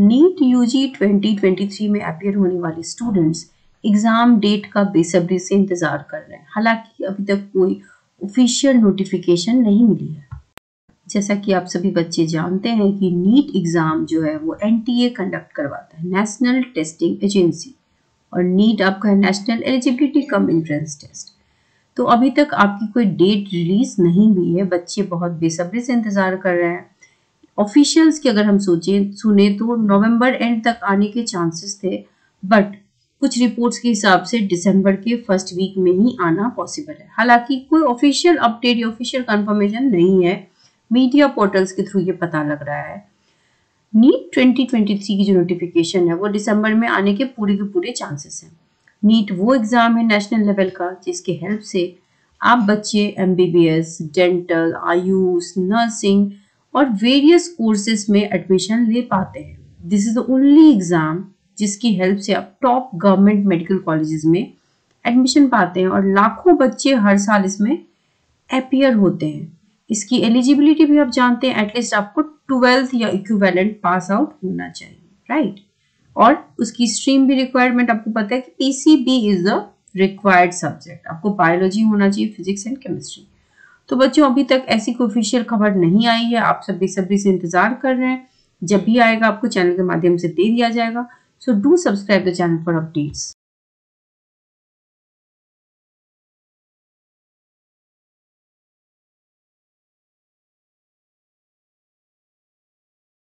NEET UG 2023 में appear होने वाले स्टूडेंट्स एग्ज़ाम डेट का बेसब्री से इंतज़ार कर रहे हैं। हालाँकि अभी तक कोई ऑफिशियल नोटिफिकेशन नहीं मिली है। जैसा कि आप सभी बच्चे जानते हैं कि नीट एग्ज़ाम जो है वो NTA कंडक्ट करवाता है नेशनल टेस्टिंग एजेंसी और नीट आपका है National Eligibility cum Entrance Test तो अभी तक आपकी कोई डेट रिलीज़ नहीं हुई है। बच्चे बहुत बेसब्री से इंतज़ार कर रहे हैं। ऑफिशियल्स की अगर हम सोचें, सुने तो नवंबर एंड तक आने के चांसेस थे बट कुछ रिपोर्ट्स के हिसाब से दिसंबर के फ़र्स्ट वीक में ही आना पॉसिबल है। हालाँकि कोई ऑफिशियल अपडेट या ऑफिशियल कंफर्मेशन नहीं है। मीडिया पोर्टल्स के थ्रू ये पता लग रहा है। नीट 2023 की जो नोटिफिकेशन है, वो दिसंबर में आने के पूरे के पूरे चांसेस हैं। नीट वो एग्ज़ाम है नेशनल लेवल का, जिसके हेल्प से आप बच्चे एमबीबीएस डेंटल आयुष नर्सिंग और वेरियस कोर्सेज में एडमिशन ले पाते हैं। This is the only exam जिसकी हेल्प से आप टॉप गवर्नमेंट मेडिकल कॉलेजेस में एडमिशन पाते हैं और लाखों बच्चे हर साल इसमें अपियर होते हैं। इसकी एलिजिबिलिटी भी आप जानते हैं एटलीस्ट आपको ट्वेल्थ या इक्विवेलेंट पास आउट होना चाहिए राइट right? और उसकी स्ट्रीम भी रिक्वायरमेंट आपको पता है कि PCB is the required subject आपको बायोलॉजी होना चाहिए फिजिक्स एंड केमिस्ट्री तो बच्चों, अभी तक ऐसी कोई ऑफिशियल खबर नहीं आई है। आप सब बेसब्री से इंतज़ार कर रहे हैं। जब भी आएगा, आपको चैनल के माध्यम से दे दिया जाएगा। So do subscribe the channel for updates